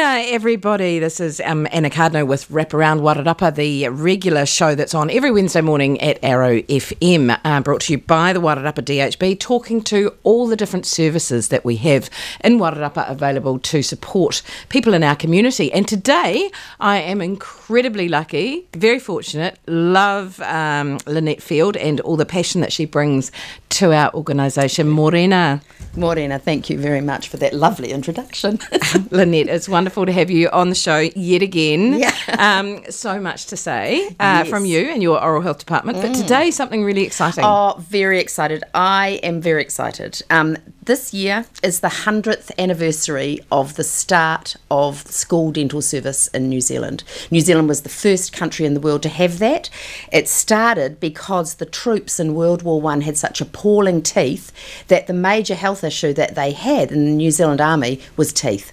Morena, everybody. This is um, Anna Cardno with Wraparound Wairarapa, the regular show that's on every Wednesday morning at Arrow FM, uh, brought to you by the Wairarapa DHB, talking to all the different services that we have in Wairarapa available to support people in our community. And today, I am incredibly lucky, very fortunate, love um, Lynette Field and all the passion that she brings to our organisation. Morena. Morena, thank you very much for that lovely introduction. Lynette, it's wonderful to have you on the show yet again. Yeah. Um, so much to say uh, yes. from you and your oral health department. Mm. But today, something really exciting. Oh, very excited. I am very excited. Um, this year is the 100th anniversary of the start of school dental service in New Zealand. New Zealand was the first country in the world to have that. It started because the troops in World War One had such appalling teeth that the major health issue that they had in the New Zealand Army was teeth.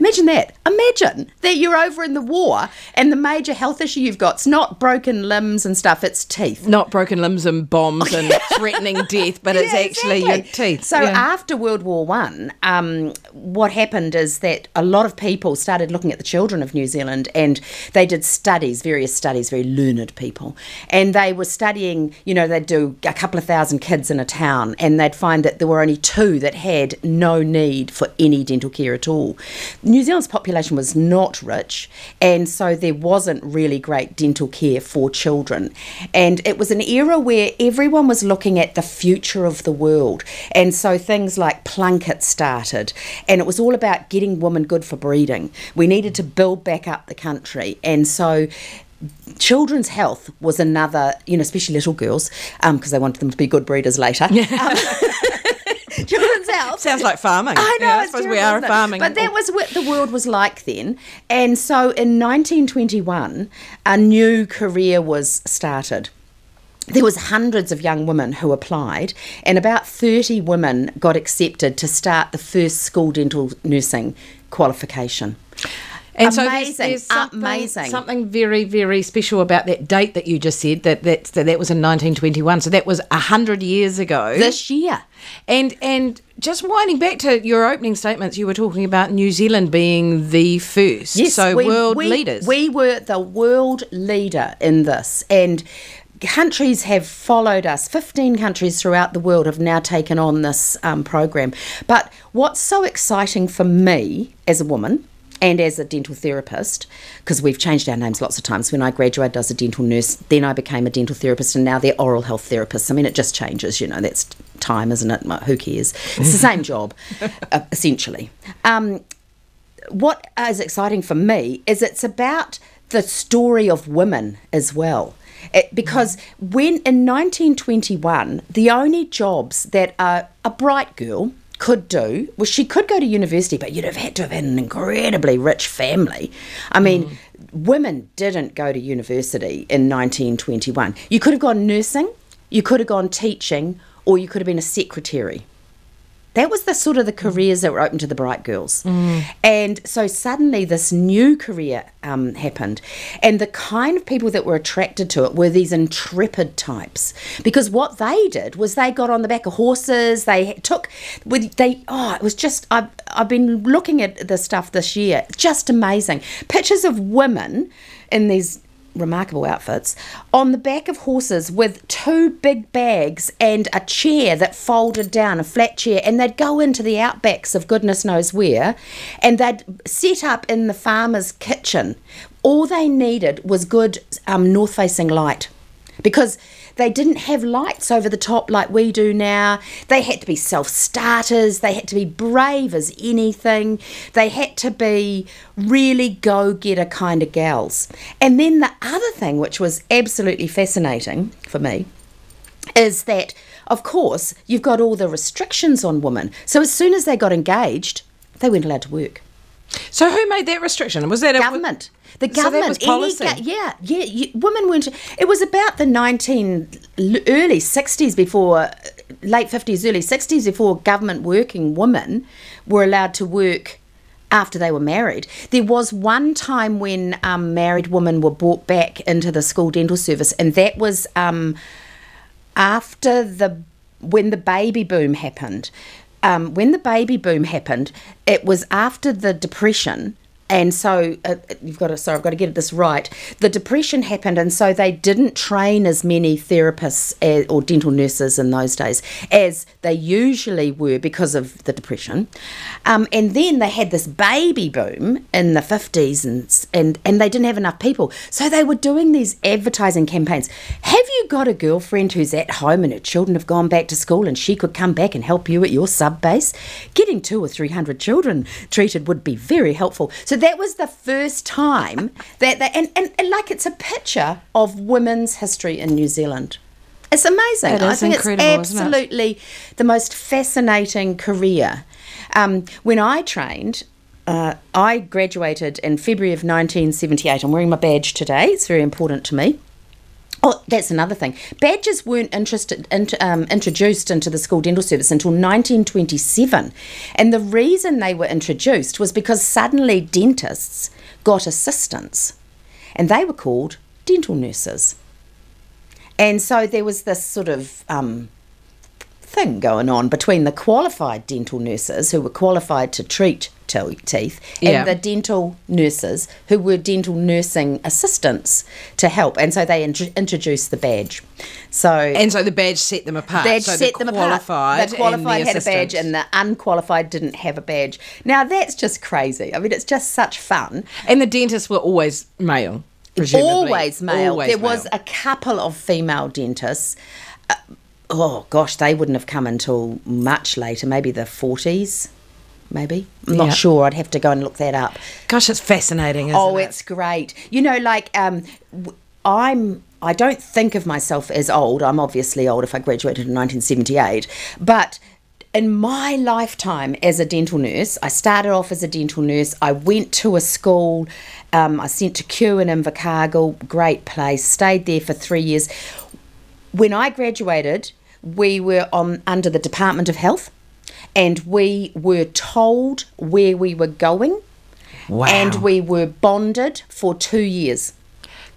Imagine that. Imagine that you're over in the war and the major health issue you've got is not broken limbs and stuff, it's teeth. Not broken limbs and bombs and threatening death, but yeah, it's actually exactly. your teeth. So yeah. after World War One, um, what happened is that a lot of people started looking at the children of New Zealand and they did studies, various studies, very learned people. And they were studying, you know, they'd do a couple of thousand kids in a town and they'd find that there were only two that had no need for any dental care at all New Zealand's population was not rich, and so there wasn't really great dental care for children. And it was an era where everyone was looking at the future of the world. And so things like Plunket started, and it was all about getting women good for breeding. We needed to build back up the country. And so children's health was another, you know, especially little girls, because um, they wanted them to be good breeders later. Um, children's health. Sounds like farming. I know. Yeah, I suppose we are farming. But that was what the world was like then. And so in 1921, a new career was started there was hundreds of young women who applied and about 30 women got accepted to start the first school dental nursing qualification and amazing, so there's, there's something, amazing. Something very, very special about that date that you just said that that, that, that was in 1921. So that was hundred years ago. This year. And and just winding back to your opening statements, you were talking about New Zealand being the first. Yes, so we, world we, leaders. We were the world leader in this, and countries have followed us. 15 countries throughout the world have now taken on this um, program. But what's so exciting for me as a woman and as a dental therapist, because we've changed our names lots of times. When I graduated as a dental nurse, then I became a dental therapist, and now they're oral health therapists. I mean, it just changes, you know, that's time, isn't it? Who cares? It's the same job, uh, essentially. Um, what is exciting for me is it's about the story of women as well. It, because when in 1921, the only jobs that a, a bright girl, could do was she could go to university, but you'd have had to have had an incredibly rich family. I mean, mm. women didn't go to university in 1921. You could have gone nursing, you could have gone teaching, or you could have been a secretary. That was the sort of the careers that were open to the bright girls. Mm. And so suddenly this new career um, happened. And the kind of people that were attracted to it were these intrepid types. Because what they did was they got on the back of horses, they took, with they, oh, it was just, I've, I've been looking at the stuff this year, just amazing. Pictures of women in these remarkable outfits on the back of horses with two big bags and a chair that folded down, a flat chair, and they'd go into the outbacks of goodness knows where and they'd set up in the farmer's kitchen. All they needed was good um, north facing light because they didn't have lights over the top like we do now. They had to be self starters. They had to be brave as anything. They had to be really go getter kind of gals. And then the other thing, which was absolutely fascinating for me, is that, of course, you've got all the restrictions on women. So as soon as they got engaged, they weren't allowed to work. So who made that restriction? Was that a government? The government, so any, yeah, yeah. You, women weren't. It was about the nineteen early sixties before, late fifties, early sixties before government working women were allowed to work after they were married. There was one time when um, married women were brought back into the school dental service, and that was um, after the when the baby boom happened. Um, when the baby boom happened, it was after the depression and so uh, you've got to sorry i've got to get this right. The depression happened and so they didn't train as many therapists as, or dental nurses in those days as they usually were because of the depression. Um, and then they had this baby boom in the 50s and, and and they didn't have enough people. So they were doing these advertising campaigns. Have you got a girlfriend who's at home and her children have gone back to school and she could come back and help you at your sub base? Getting two or three hundred children treated would be very helpful. So that was the first time that they, and, and, and like it's a picture of women's history in New Zealand. It's amazing. It I is think it's isn't it? absolutely the most fascinating career. Um, when I trained, uh, I graduated in February of 1978. I'm wearing my badge today. It's very important to me. Oh, that's another thing. Badges weren't interested, int um, introduced into the school dental service until 1927. And the reason they were introduced was because suddenly dentists got assistants and they were called dental nurses. And so there was this sort of um, thing going on between the qualified dental nurses who were qualified to treat te- teeth Yeah. and the dental nurses who were dental nursing assistants to help. And so they int- introduced the badge. So And so the badge set them apart. badge so set the them qualified apart. The qualified the had a badge, and the unqualified didn't have a badge. Now that's just crazy. I mean, it's just such fun. And the dentists were always male. Presumably. Always male. Always there was a couple of female dentists. Uh, oh gosh, they wouldn't have come until much later, maybe the forties. Maybe I'm not Yeah. sure. I'd have to go and look that up. Gosh, it's fascinating, isn't Oh, it? it's great. You know, like um, I'm. I don't think of myself as old. I'm obviously old if I graduated in 1978, but. In my lifetime as a dental nurse, I started off as a dental nurse. I went to a school. Um, I sent to Kew in Invercargill, great place. Stayed there for three years. When I graduated, we were on under the Department of Health, and we were told where we were going Wow. and we were bonded for two years.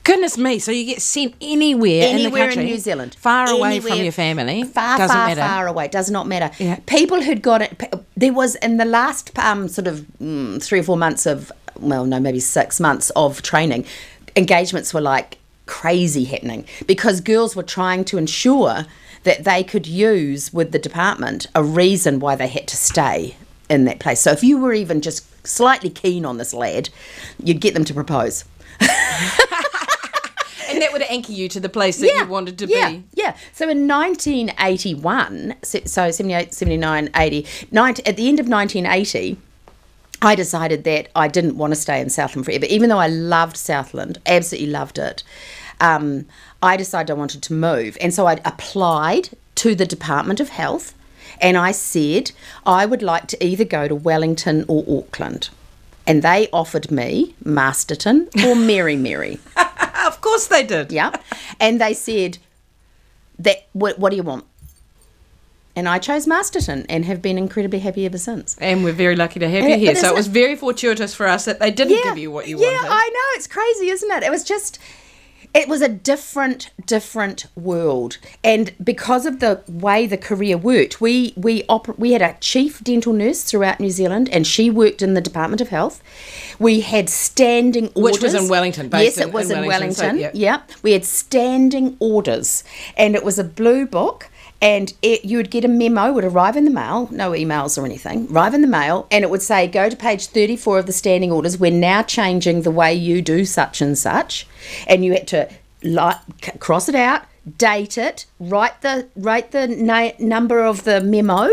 Goodness me! So you get sent anywhere, in the Anywhere in, country, New Zealand, far away from your family, far, doesn't far, matter. far away. Does not matter. Yeah. People who'd got it. There was in the last um, sort of mm, three or four months of, well, no, maybe six months of training, engagements were like crazy happening because girls were trying to ensure that they could use with the department a reason why they had to stay in that place. So if you were even just slightly keen on this lad, you'd get them to propose. And that would anchor you to the place that you wanted to yeah, be. Yeah. So in 1981, so so 78, 79, 80, 90, at the end of 1980, I decided that I didn't want to stay in Southland forever, even though I loved Southland, absolutely loved it. Um, I decided I wanted to move. And so I applied to the Department of Health and I said I would like to either go to Wellington or Auckland. And they offered me Masterton or Mary Mary. Of course they did. Yeah. And they said, that what, what do you want? And I chose Masterton and have been incredibly happy ever since. And we're very lucky to have you here. So it was very fortuitous for us that they didn't give you what you yeah, wanted. Yeah, I know. It's crazy, isn't it? It was just, it was a different, different world. And because of the way the career worked, we we oper- we had a chief dental nurse throughout New Zealand, and she worked in the Department of Health. We had standing orders. Which was in Wellington, based Yes, it was in in, Wellington, so, Wellington. yeah. yeah, we had standing orders, and it was a blue book. And it, you would get a memo, would arrive in the mail, no emails or anything, arrive in the mail, and it would say, go to page 34 of the standing orders. We're now changing the way you do such and such. And you had to like cross it out, date it, write the write the na- number of the memo,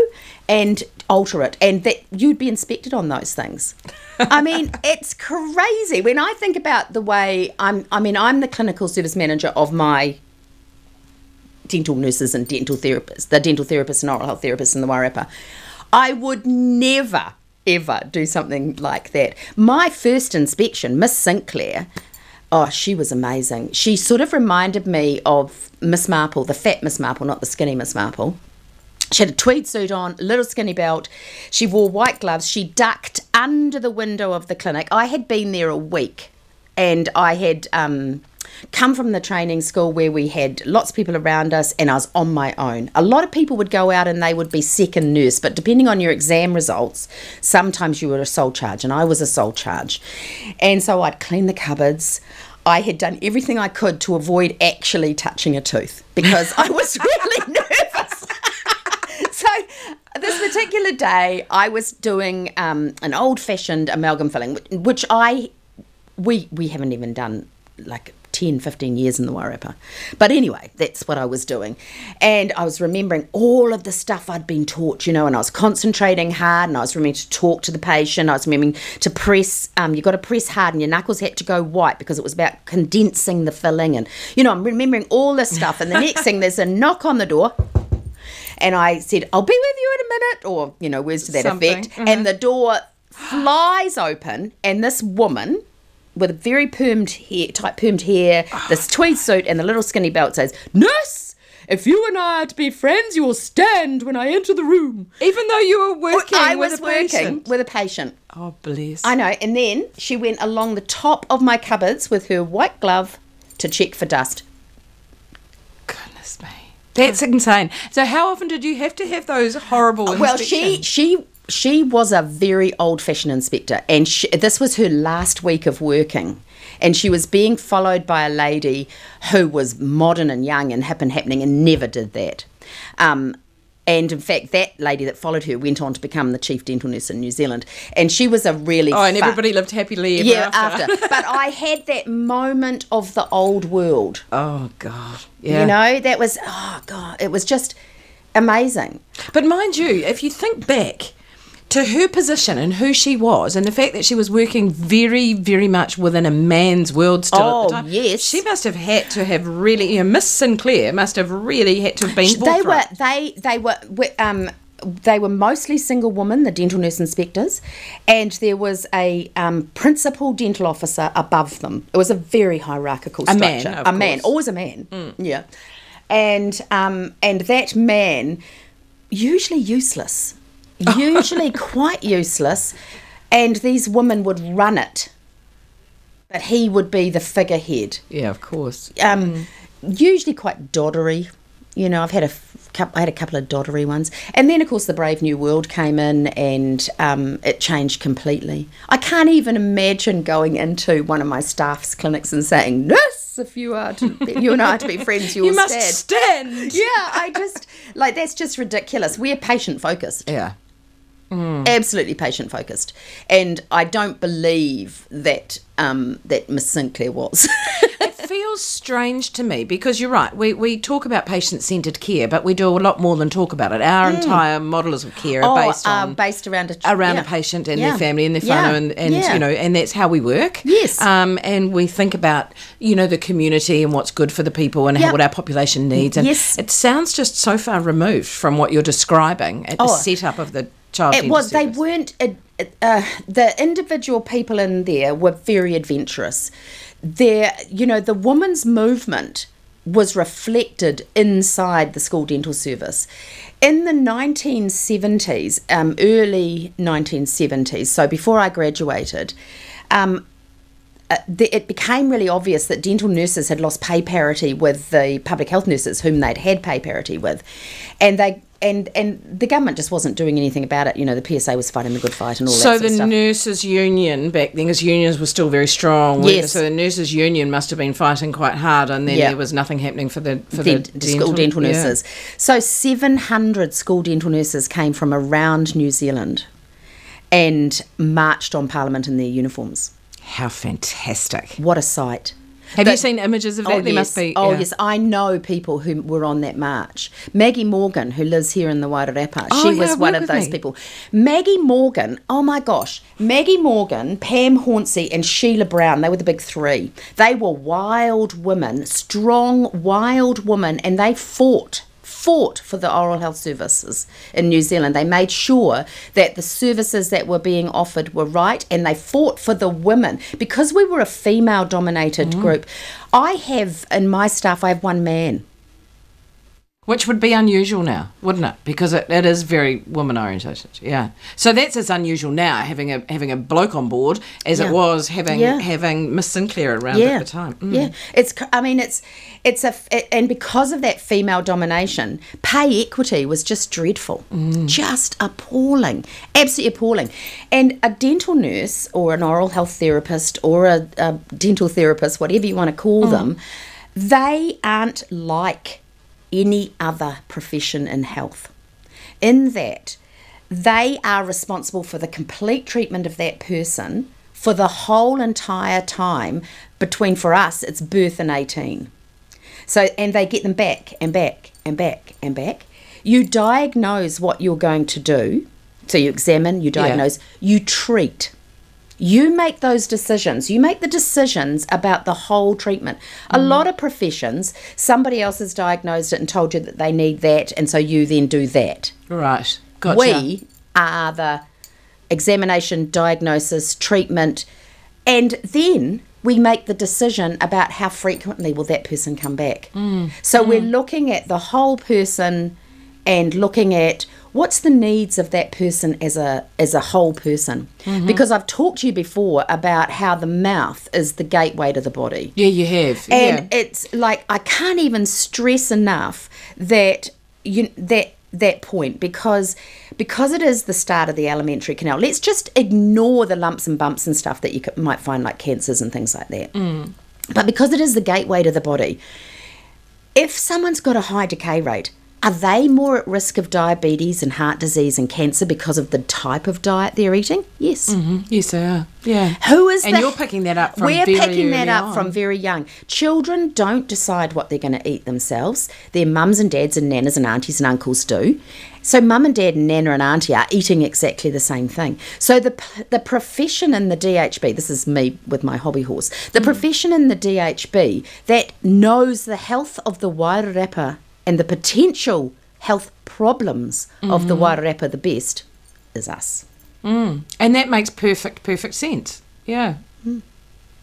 and alter it. And that you'd be inspected on those things. I mean, it's crazy when I think about the way I'm. I mean, I'm the clinical service manager of my dental nurses and dental therapists, the dental therapists and oral health therapists in the Wairarapa. I would never, ever do something like that. My first inspection, Miss Sinclair, oh, she was amazing. She sort of reminded me of Miss Marple, the fat Miss Marple, not the skinny Miss Marple. She had a tweed suit on, little skinny belt. She wore white gloves. She ducked under the window of the clinic. I had been there a week and I had um, come from the training school where we had lots of people around us, and I was on my own. A lot of people would go out and they would be second nurse, but depending on your exam results, sometimes you were a sole charge, and I was a sole charge. And so I'd clean the cupboards. I had done everything I could to avoid actually touching a tooth because I was really nervous. so this particular day, I was doing um, an old-fashioned amalgam filling, which I we we haven't even done like 10 15 years in the Wairarapa. But anyway, that's what I was doing. And I was remembering all of the stuff I'd been taught, you know, and I was concentrating hard and I was remembering to talk to the patient. I was remembering to press, um, you've got to press hard and your knuckles had to go white because it was about condensing the filling. And, you know, I'm remembering all this stuff. And the next thing, there's a knock on the door. And I said, I'll be with you in a minute, or, you know, words to that Something. effect. And the door flies open, and this woman with a very permed hair, tight permed hair, this tweed suit, and the little skinny belt says, Nurse, if you and I are to be friends, you will stand when I enter the room. Even though you were working I with was a working patient. with a patient. Oh, bless. I know. And then she went along the top of my cupboards with her white glove to check for dust. Goodness me. That's insane. So, how often did you have to have those horrible uh, Well, she she she was a very old-fashioned inspector, and she, this was her last week of working. And she was being followed by a lady who was modern and young and hip and happening, and never did that. Um, and in fact, that lady that followed her went on to become the chief dental nurse in New Zealand. And she was a really Oh, and fun- everybody lived happily ever yeah after. after. but I had that moment of the old world. Oh, God. Yeah. You know, that was oh god, it was just amazing. But mind you, if you think back to her position and who she was, and the fact that she was working very, very much within a man's world still at Oh, the time, yes. she must have had to have really, you know, Miss Sinclair must have really had to have been. They were they they were um they were mostly single women, the dental nurse inspectors, and there was a um, principal dental officer above them. It was a very hierarchical structure. A man, a man, always a man. Yeah, and um, and that man, usually useless, usually quite useless, and these women would run it, but he would be the figurehead Yeah, of course. um, usually quite doddery. You know, I've had a I had a couple of doddery ones, and then of course the Brave New World came in, and um, it changed completely. I can't even imagine going into one of my staff's clinics and saying, "Nurse, if you are to, you and I are to be friends, you, You must stand." stand. Yeah, I just like that's just ridiculous. We're patient focused Yeah. Absolutely patient focused, and I don't believe that um, that Miss Sinclair was. it feels strange to me because you're right. We, we talk about patient centered care, but we do a lot more than talk about it. Our entire models of care are based uh, on based around a around yeah. a patient and Yeah. their family and their Yeah. and, and you know and that's how we work Yes. um, and we think about you know the community and what's good for the people and Yeah. what our population needs and Yes. it sounds just so far removed from what you're describing at the Oh. setup of the child It was. They weren't. Uh, uh, the individual people in there were very adventurous. There, you know, the women's movement was reflected inside the school dental service. In the 1970s, um, early 1970s, so before I graduated, um, uh, it became really obvious that dental nurses had lost pay parity with the public health nurses whom they'd had pay parity with, and they and and the government just wasn't doing anything about it. You know, the PSA was fighting the good fight and all so that. Sort the stuff. nurses union back then because unions were still very strong? Yes. so the nurses union must have been fighting quite hard and then Yeah. there was nothing happening for the for Dent- the school dental yeah. nurses. So 700 school dental nurses came from around New Zealand and marched on Parliament in their uniforms. how fantastic What a sight. Have But- you seen images of that Oh, there yes. must be Oh, yeah. yes. I know people who were on that march. Maggie Morgan, who lives here in the Wairarapa, Oh, she yeah, was one of those me. people. Maggie Morgan, oh my gosh. Maggie Morgan, Pam Hornsey, and Sheila Brown, they were the big three. They were wild women, strong, wild women, and they fought. Fought for the oral health services in New Zealand. They made sure that the services that were being offered were right and they fought for the women. Because we were a female dominated Mm. group, I have in my staff, I have one man. Which would be unusual now, wouldn't it? Because it, it is very woman orientated. Yeah. So that's as unusual now having a having a bloke on board as Yeah. it was having Yeah. having Miss Sinclair around yeah. at the time. Mm. Yeah, it's. I mean, it's it's a it, and because of that female domination, pay equity was just dreadful, Mm. just appalling, absolutely appalling. And a dental nurse or an oral health therapist or a, a dental therapist, whatever you want to call Mm. them, they aren't like any other profession in health. In that, they are responsible for the complete treatment of that person for the whole entire time between, for us, it's birth and 18. So, and they get them back and back and back and back. You diagnose what you're going to do. So you examine, you diagnose, you treat. You make those decisions. You make the decisions about the whole treatment. A mm-hmm. lot of professions, somebody else has diagnosed it and told you that they need that, and so you then do that. Right. Gotcha. We are the examination, diagnosis, treatment, and then we make the decision about how frequently will that person come back. Mm. So we're mm. looking at the whole person and looking at what's the needs of that person as a as a whole person. Mm-hmm. Because I've talked to you before about how the mouth is the gateway to the body. yeah, you have. And yeah. it's like I can't even stress enough that you that that point because because it is the start of the alimentary canal. Let's just ignore the lumps and bumps and stuff that you c- might find like cancers and things like that. Mm. But because it is the gateway to the body, if someone's got a high decay rate, are they more at risk of diabetes and heart disease and cancer because of the type of diet they're eating? Yes. yes, they are. Yeah. Who is And the- you're picking that up from We're picking that up on. from very young. Children don't decide what they're going to eat themselves. Their mums and dads and nanas and aunties and uncles do. So mum and dad and nana and auntie are eating exactly the same thing. So the the profession in the DHB, this is me with my hobby horse. Mm. The profession in the DHB that knows the health of the wairarapa and the potential health problems of Mm-hmm. the wairarapa the best is us. And that makes perfect, perfect sense. Yeah.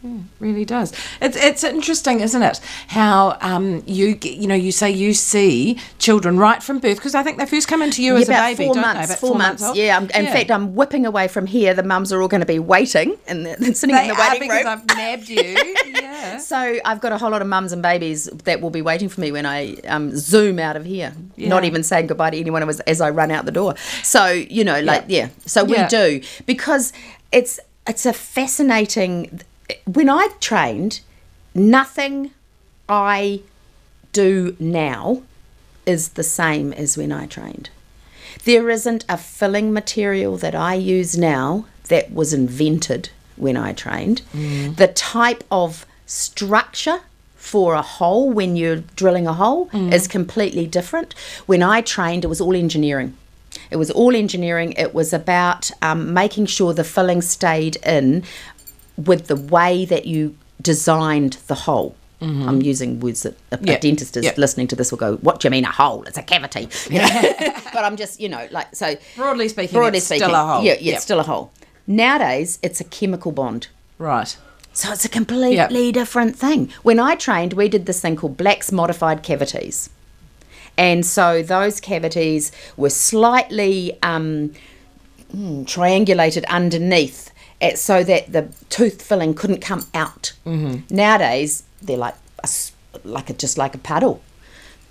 Yeah, really does. It's it's interesting, isn't it? How um you you know you say you see children right from birth because I think they first come into you as about a baby, four don't months. About four, months. old? Yeah. I'm, in fact, I'm whipping away from here. The mums are all going to be waiting and sitting they in the waiting because room. I've nabbed you. yeah. So I've got a whole lot of mums and babies that will be waiting for me when I um, zoom out of here. Not even saying goodbye to anyone as, as I run out the door. So you know, like yeah. So we Yeah. do because it's it's a fascinating. When I trained, nothing I do now is the same as when I trained. There isn't a filling material that I use now that was invented when I trained. The type of structure for a hole when you're drilling a hole is completely different. When I trained, it was all engineering. It was all engineering. It was about um, making sure the filling stayed in with the way that you designed the hole. I'm using words that a, a dentist is Yeah. listening to this will go, "What do you mean a hole? It's a cavity." You know? but I'm just, you know, like so. Broadly speaking, broadly it's still a hole. Yeah, yeah, Yep. it's still a hole. Nowadays, it's a chemical bond. Right. So it's a completely different thing. When I trained, we did this thing called Black's modified cavities. And so those cavities were slightly um, mm, triangulated underneath it, so that the tooth filling couldn't come out. Mm-hmm. Nowadays, they're like a, like a, just like a puddle.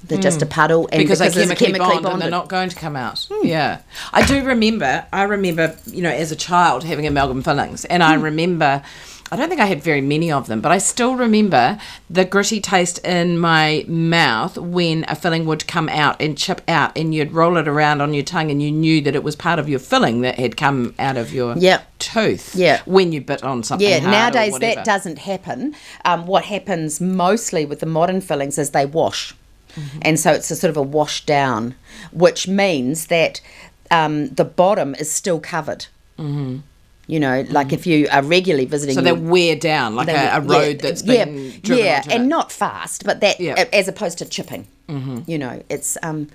They're just a mm. puddle, and because, because, they it's chemically, bond and bonded. they're not going to come out. Hmm. Yeah, I do remember. I remember, you know, as a child having amalgam fillings, and I hmm. remember. I don't think I had very many of them, but I still remember the gritty taste in my mouth when a filling would come out and chip out, and you'd roll it around on your tongue, and you knew that it was part of your filling that had come out of your Yeah. tooth. Yeah. when you bit on something. Yeah, nowadays that doesn't happen. Um, what happens mostly with the modern fillings is they wash. Mm-hmm. And so it's a sort of a wash down, which means that um, the bottom is still covered. Mm-hmm. You know, like if you are regularly visiting. So they wear down like a, a yeah, road that's yeah, been driven yeah, and it. not fast, but that Yeah. Mm-hmm. as opposed to chipping. You know, it's um,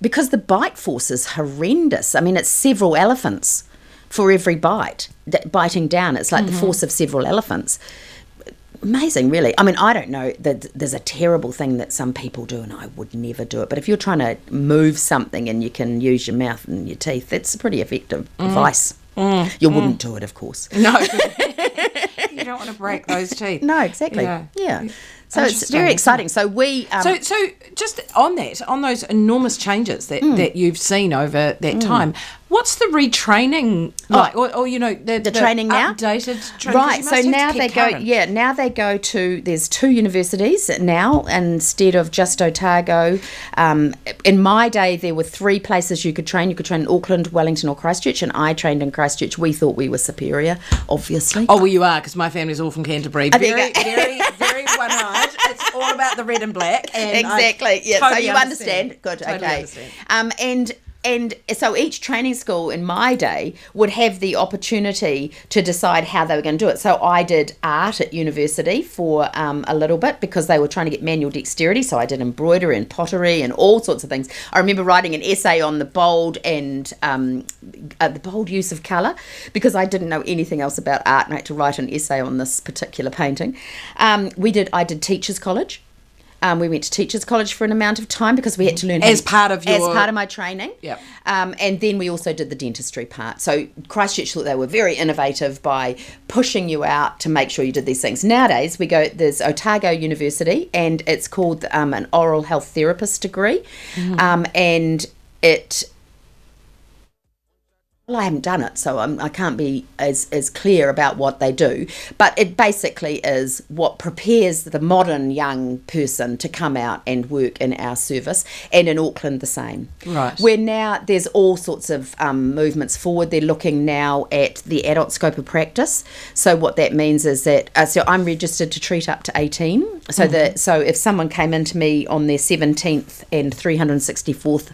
because the bite force is horrendous. I mean, it's several elephants for every bite biting down. It's like Mm-hmm. the force of several elephants. amazing, really. I mean, I don't know that there's a terrible thing that some people do, and I would never do it. But if you're trying to move something and you can use your mouth and your teeth, that's a pretty effective Mm. device. Mm, you wouldn't mm. do it, of course. No. you don't want to break those teeth. No, exactly. Yeah. Yeah. So it's very exciting. So we. Um, So, so just on that, on those enormous changes that, Hmm. that you've seen over that time, what's the retraining like? Or, or you know, the, Oh. the training now updated training. right so must have to now they go current. yeah now they go to there's two universities now instead of just otago um, in my day there were three places you could train you could train in auckland wellington or christchurch and i trained in christchurch we thought we were superior obviously Oh, well, you are because my family's all from Canterbury. there you Very, go. very, very one-eyed. It's all about the red and black. And exactly yeah totally so you understand, good Totally okay understand. um and and so each training school in my day would have the opportunity to decide how they were going to do it. So I did art at university for um, a little bit because they were trying to get manual dexterity. So I did embroidery and pottery and all sorts of things. I remember writing an essay on the bold and um, uh, the bold use of colour because I didn't know anything else about art and I had to write an essay on this particular painting. Um, we did. I did teachers college. Um, we went to teachers college for an amount of time because we had to learn As part of your... as part of my training. Yep. Um, and then we also did the dentistry part. So Christchurch thought they were very innovative by pushing you out to make sure you did these things. Nowadays we go there's Otago University and it's called um, an oral health therapist degree, Mm-hmm. um, and it well, I haven't done it, so I'm, I can't be as, as clear about what they do. But it basically is what prepares the modern young person to come out and work in our service, and in Auckland the same. Right. Where now there's all sorts of um, movements forward. They're looking now at the adult scope of practice. So what that means is that uh, so I'm registered to treat up to 18. So that so if someone came into me on their 17th and 364th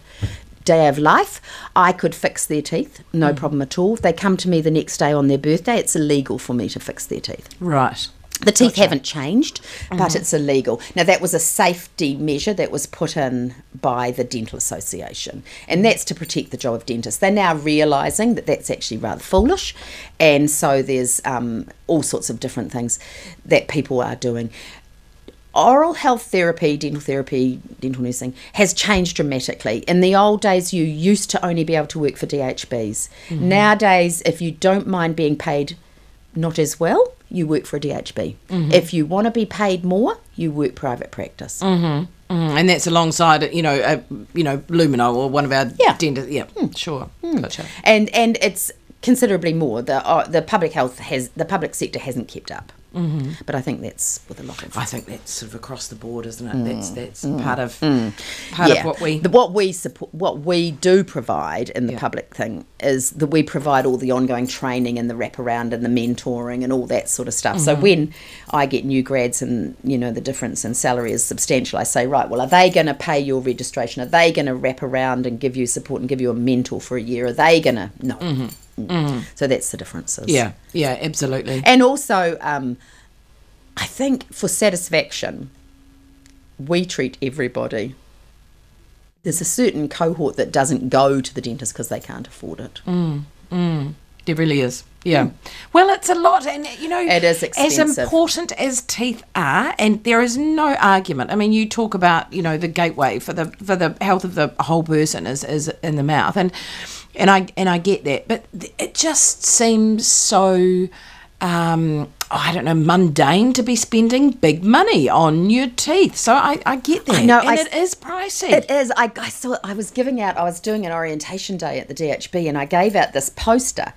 day of life, I could fix their teeth, no hmm. problem at all. If they come to me the next day on their birthday, it's illegal for me to fix their teeth. Right. The teeth haven't changed, but uh-huh. it's illegal. Now, that was a safety measure that was put in by the Dental Association, and hmm. that's to protect the job of dentists. They're now realising that that's actually rather foolish, and so there's um, all sorts of different things that people are doing oral health therapy, dental therapy, dental nursing has changed dramatically. In the old days, you used to only be able to work for DHBs. Nowadays, if you don't mind being paid not as well, you work for a DHB. If you want to be paid more, you work private practice. Mm, and that's alongside, you know, uh, you know, Lumino or one of our Yeah. dentists. Yeah, sure. Gotcha. And and it's considerably more. The uh, the public health has the public sector hasn't kept up. Mm-hmm. But I think that's with a lot of I think that's sort of across the board, isn't it? that's that's part of part of what we. the, what we support, what we do provide in the Yeah. public thing is that we provide all the ongoing training and the wraparound and the mentoring and all that sort of stuff. Mm-hmm. So when I get new grads and you know the difference in salary is substantial, I say right, well, are they going to pay your registration? Are they going to wrap around and give you support and give you a mentor for a year? Are they going to no? Mm. So that's the differences. Yeah, yeah, absolutely. And also, um, I think for satisfaction, we treat everybody. There's a certain cohort that doesn't go to the dentist because they can't afford it. There really is. Yeah. Well, it's a lot, and you know, It is as important as teeth are, and there is no argument. I mean, you talk about you know the gateway for the for the health of the whole person is is in the mouth, and and I and I get that, but th- it just seems so. Um, I don't know, mundane to be spending big money on your teeth. So I, I get that. I know, and I- it is pricey. It is. I, I saw. I was giving out. I was doing an orientation day at the DHB, and I gave out this poster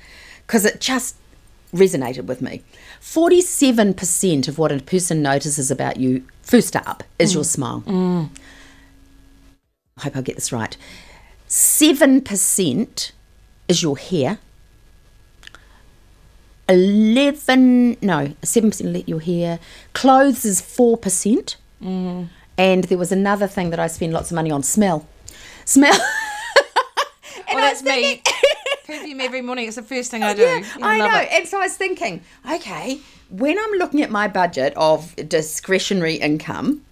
because it just resonated with me. Forty-seven percent of what a person notices about you first up is your smile. I hope I get this right. Seven percent is your hair. Eleven, no, seven percent let your hair. Clothes is four percent. Mm. And there was another thing that I spend lots of money on smell. Smell. and well, I that's thinking- me. Perfume every morning. It's the first thing I do. yeah, I know. it. And so I was thinking, okay, when I'm looking at my budget of discretionary income,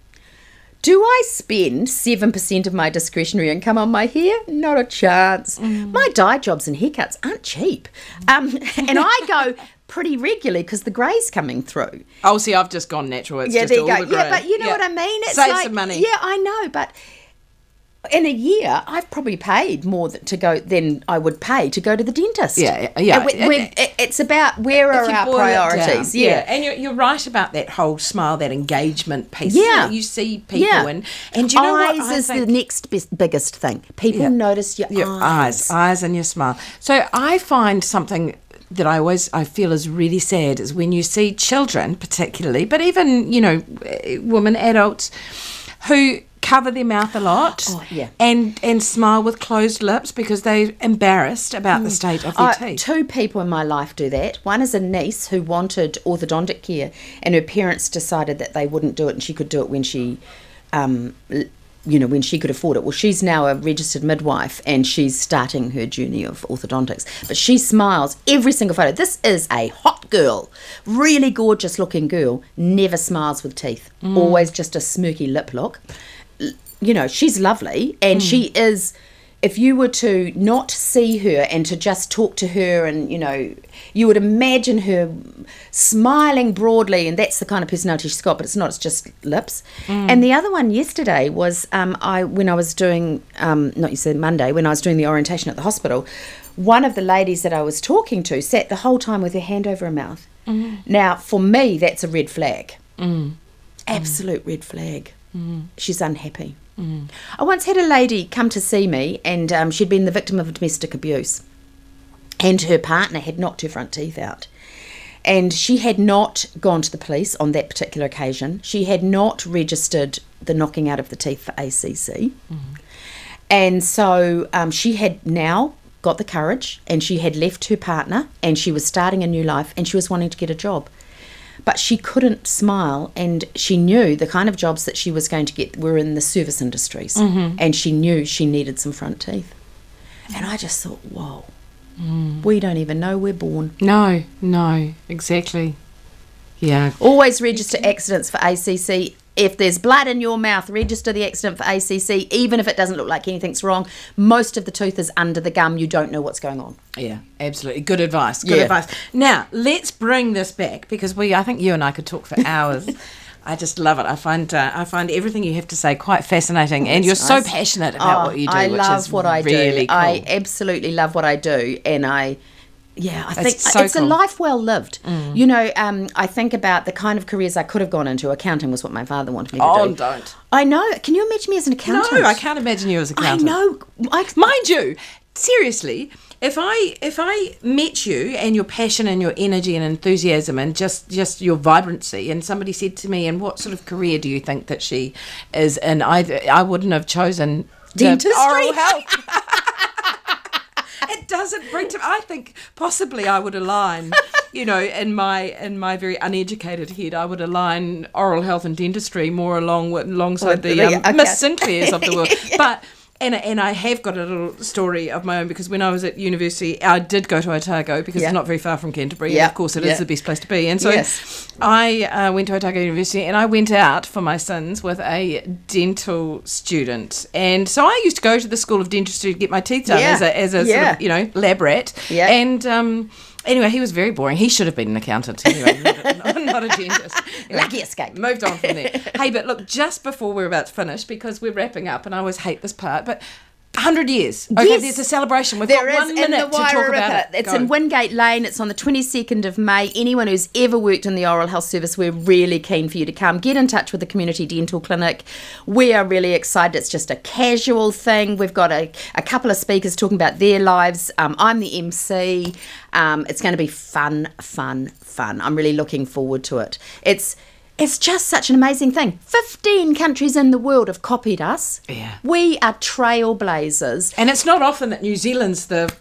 do I spend 7% of my discretionary income on my hair? Not a chance. Mm. My dye jobs and haircuts aren't cheap. Um, and I go pretty regularly because the grey's coming through. Oh, see, I've just gone natural. It's Yeah, just there you all go. the Yeah, but you know Yeah. what I mean? It's Save like, some money. Yeah, I know, but in a year, I've probably paid more to go than I would pay to go to the dentist. Yeah, yeah, we- yeah. we- it- it's about where are our boil it down, priorities. Yeah. and you're, you're right about that whole smile, that engagement piece. Yeah. you see people, Yeah. and and you know eyes? Is think- the next best, biggest thing. People Yeah. notice your, your eyes, eyes, and your smile. So I find something that I always I feel is really sad is when you see children, particularly, but even you know, eh, women, adults, who cover their mouth a lot Oh, yeah. and and smile with closed lips because they're embarrassed about the state of their Uh, teeth. two people in my life do that. One is a niece who wanted orthodontic care, and her parents decided that they wouldn't do it, and she could do it when she, um, you know, when she could afford it. Well, she's now a registered midwife, and she's starting her journey of orthodontics. But she smiles every single photo. This is a hot girl, really gorgeous looking girl. Never smiles with teeth. Always just a smirky lip look. You know, she's lovely, and she is if you were to not see her and to just talk to her and you know you would imagine her smiling broadly and that's the kind of personality she's got but it's not it's just lips. And the other one yesterday was um, i when i was doing um, not you said monday when i was doing the orientation at the hospital one of the ladies that i was talking to sat the whole time with her hand over her mouth. Now for me that's a red flag. Absolute red flag she's unhappy I once had a lady come to see me, and um, she'd been the victim of domestic abuse, and her partner had knocked her front teeth out. And she had not gone to the police on that particular occasion. She had not registered the knocking out of the teeth for ACC. And so um, she had now got the courage and she had left her partner and she was starting a new life and she was wanting to get a job. But she couldn't smile and she knew the kind of jobs that she was going to get were in the service industries. Mm-hmm. And she knew she needed some front teeth. And I just thought, whoa, mm. we don't even know we're born. no, no, exactly. Yeah, Always register accidents for ACC. If there's blood in your mouth, register the accident for ACC, even if it doesn't look like anything's wrong. Most of the tooth is under the gum. You don't know what's going on. Yeah, absolutely. Good advice. Good Yeah. advice. Now, let's bring this back because we I think you and I could talk for hours. I just love it. I find uh, I find everything you have to say quite fascinating, and you're so passionate about Oh, what you do. I love what I really do. Cool. I absolutely love what I do, and I. Yeah, I think so it's cool. Mm. a life well lived. You know, um, I think about the kind of careers I could have gone into. Accounting was what my father wanted me to Oh, do. don't. I know. Can you imagine me as an accountant? no. I can't imagine you as an accountant. I know. I, Mind you, seriously, if I if I met you and your passion and your energy and enthusiasm and just just your vibrancy, and somebody said to me, "And what sort of career do you think that she is in?" I I wouldn't have chosen Dentistry. oral health. it doesn't bring to. I think possibly I would align. You know, in my in my very uneducated head, I would align oral health and dentistry more along with, alongside Well, the um, okay. Miss Sinclairs of the world. But and and I have got a little story of my own because when I was at university, I did go to Otago because Yeah. it's not very far from Canterbury. Yeah, And of course, it is yeah. the best place to be. And so Yes. I uh, went to Otago University and I went out for my sins with a dental student. And so I used to go to the School of Dentistry to get my teeth done as a, as a sort of, you know, lab rat. Yeah. And um, anyway, he was very boring. He should have been an accountant anyway, not, a, not a dentist. Anyway, Lucky escape. Moved on from there. hey, but look, just before we're about to finish, because we're wrapping up, and I always hate this part, but 100 years. Okay, Yes. there's a celebration. We've There got is one in minute to talk about it. It's Go. in Wingate Lane. It's on the 22nd of May. Anyone who's ever worked in the oral health service, we're really keen for you to come. Get in touch with the community dental clinic. We are really excited. It's just a casual thing. We've got a, a couple of speakers talking about their lives. Um, I'm the MC. Um, it's going to be fun, fun, fun. I'm really looking forward to it. It's it's just such an amazing thing. 15 countries in the world have copied us. Yeah. We are trailblazers. And it's not often that New Zealand's the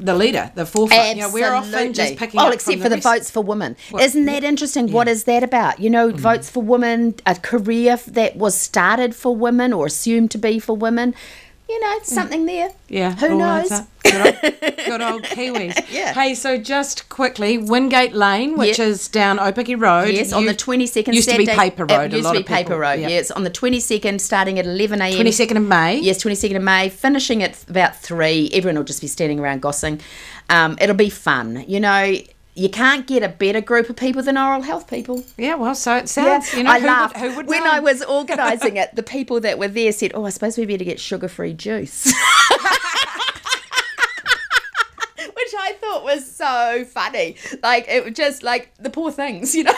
the leader, the forefront. You know, we're often just Absolutely. picking oh, up except from for the rest. votes for women. Isn't that interesting? What is that about? You know, mm. votes for women, a career that was started for women or assumed to be for women. You know, something there. Yeah, Who knows? Good old, good old Kiwis. Yeah. Hey, so just quickly, Wingate Lane, which Yep. is down Opaki Road. Yes, on the 22nd. Used to be Paper Road. It used a lot to be of people- Paper Road, yes. On the 22nd, starting at 11 a.m. 22nd of May. Yes, 22nd of May, finishing at about 3. Everyone will just be standing around gossing. Um, it'll be fun. You know, you can't get a better group of people than oral health people. Yeah, well, so it sounds. You know, I who laughed. would, who would when know? I was organising it, the people that were there said, "Oh, I suppose we better get sugar-free juice," which I thought was so funny. Like it was just like the poor things, you know.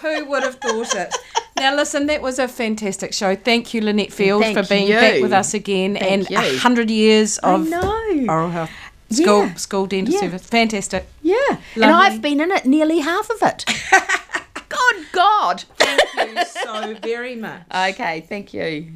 Who would have thought it? Now, listen, that was a fantastic show. Thank you, Lynette Field, Thank for being you. back with us again Thank and a hundred years of oral health school Yeah. school dental Yeah. service. Fantastic. yeah, and I've been in it nearly half of it. Good God. Thank you so very much. Okay, thank you.